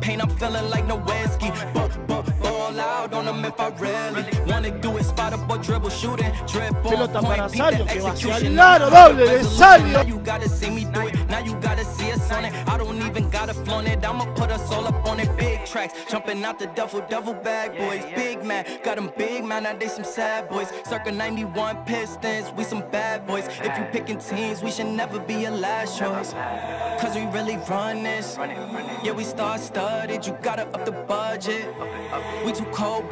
pain, I'm feeling like no whiskey. But, but on them if I really wanna do it. Spot up or dribble, shooting, drip on Pelota point, para beat Salio, the va hacia execution. Now doble de. Salio. You gotta see me do it, now you gotta see us on it. I don't even gotta flaunt it, I'ma put us all up on it. Big tracks, jumping out the duffel, double bag boys. Big man, got them big man, now they some sad boys. Circa 91 Pistons, we some bad boys. If you picking teams, we should never be your last choice. Cause we really run this. Yeah, we star studded, you gotta up the budget. We too cold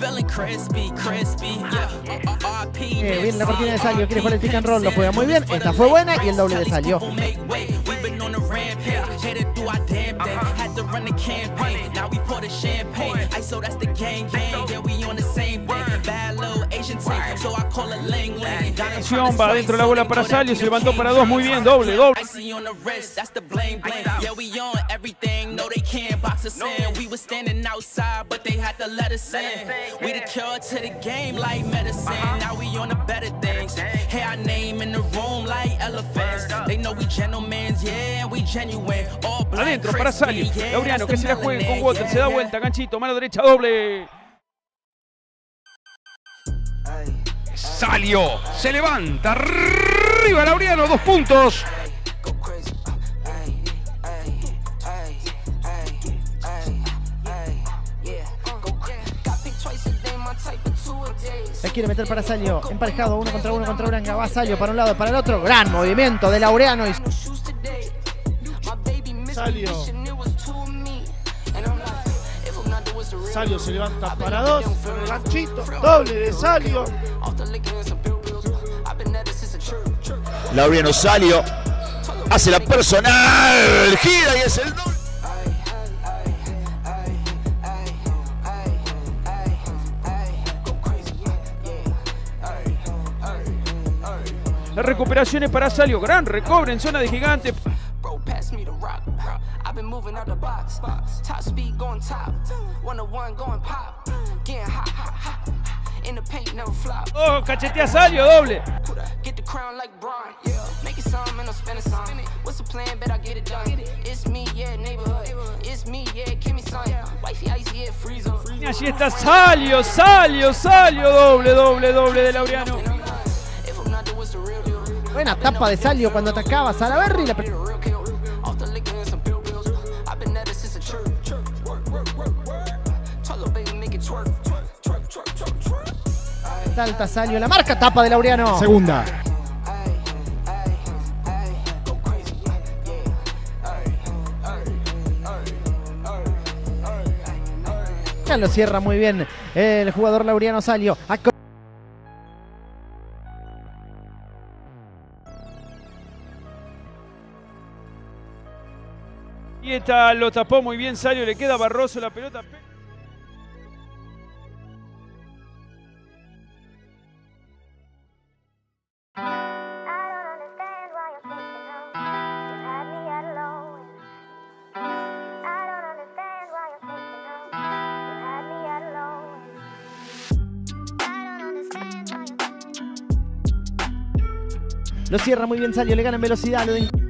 feeling crispy, crispy, yeah. Uh, RP, Eh, viene la cortina de Salio, quiere jugar el pick and roll, lo juega muy bien. Esta fue buena y el doble de Salio. We've been on a rampage, headed through our damn thing. Had to run the campaign, now we pour the champagne. ISO, that's the gang gang, Atención, va adentro la bola para Salio, se levantó para dos, muy bien, doble, doble. Icy on the wrist, that's the bling bling. Yeah, we on everything. No, they can't box us in. We was standing outside, but they had to let us in. We the cure to the game like medicine. Now we on the better things. Hear our name in the room like elephants. They know we gentlemen, yeah, we genuine. All black, Adentro para Salio. Laureano que se the la juegue con Water, se da vuelta, ganchito, mano derecha, doble. Salio, se levanta, arriba Laureano, dos puntos. La quiere meter para Salio, emparejado, uno contra uno contra Uranga. Va Salio para un lado, para el otro. Gran movimiento de Laureano. Y Salio. Salio se levanta para dos, real. doble de Salio. Laureano Salio hace la personal, gira y es el doble. La recuperación es para Salio, gran recobre en zona de gigante. I've been moving out the box. Top speed going top. One to one going pop. Getting hot, hot, hot. In the paint, never flop. Oh, cachetea Salio, doble. Get the crown like Braun. Yeah. Make it some and I'm spending some. What's the plan? Bet I get it done. It's me, yeah, neighborhood. It's me, yeah, give me some. Wifey icy, yeah, freeze up. Y allí está Salio, Salio, Salio, doble, doble, doble de Laureano. Buena tapa de Salio cuando atacaba Salaberry. La salta Salio. La marca tapa de Laureano. Segunda. Ya lo cierra muy bien el jugador Laureano Salio. Y esta lo tapó muy bien Salio, le queda Barroso la pelota. Lo cierra muy bien Salio. Le gana en velocidad. Lo de-